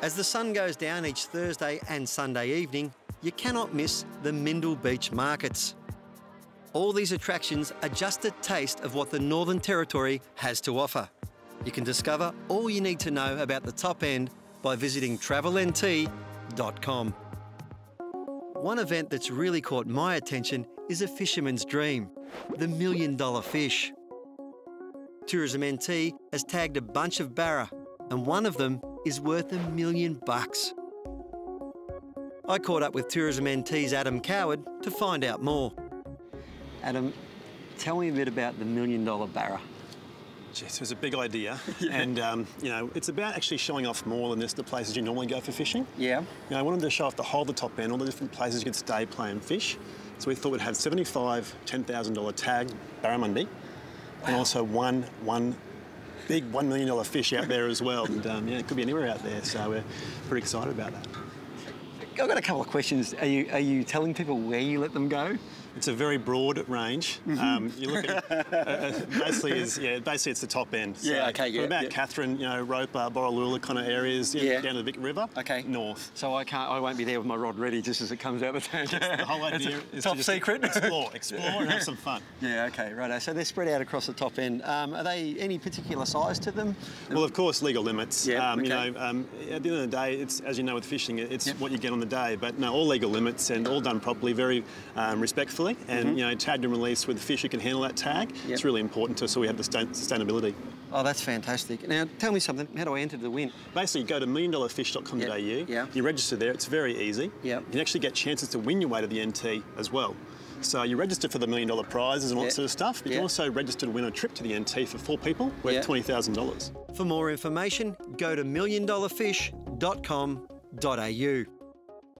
As the sun goes down each Thursday and Sunday evening, you cannot miss the Mindil Beach markets. All these attractions are just a taste of what the Northern Territory has to offer. You can discover all you need to know about the top end by visiting travelnt.com. One event that's really caught my attention is a fisherman's dream the million dollar fish. Tourism NT has tagged a bunch of barra, and one of them is worth a million bucks. I caught up with Tourism NT's Adam Coward to find out more. Adam, tell me a bit about the million dollar barra. Yes, it was a big idea, yeah. and um, you know, it's about actually showing off more than just the places you normally go for fishing. Yeah. You know, I wanted to show off the whole of the top end, all the different places you could stay, play, and fish. So we thought we'd have 75 $10,000 tag barramundi, wow. and also one one big one million dollar fish out there as well. And um, yeah, it could be anywhere out there. So we're pretty excited about that. I've got a couple of questions. Are you are you telling people where you let them go? It's a very broad range. Mm-hmm. Um, you look at it, uh, uh, basically is yeah basically it's the top end. So yeah, okay, yeah. about yeah. Katherine, you know, Roper, Borroloola kind of areas, yeah. down to the Vic River. Okay. North. So I can't, I won't be there with my rod ready just as it comes out the tank. the whole idea is top secret. Explore, explore, and have some fun. Yeah, okay, right. So they're spread out across the top end. Um, are they any particular size to them? Well, of course, legal limits. Yeah. Um, okay. You know, um, at the end of the day, it's as you know with fishing, it's yep. what you get on the day. But no, all legal limits and all done properly, very um, respectfully, and mm-hmm. you know tagged and released with fish who can handle that tag. Yep. It's really important to us so we have the sustainability. Oh, that's fantastic. Now, tell me something. How do I enter the win? Basically, go to milliondollarfish.com.au. Yep. Yeah. You register there. It's very easy. Yep. You can actually get chances to win your way to the NT as well. So you register for the million dollar prizes and all that sort of stuff. But you can also register to win a trip to the NT for four people worth $20,000. For more information, go to milliondollarfish.com.au.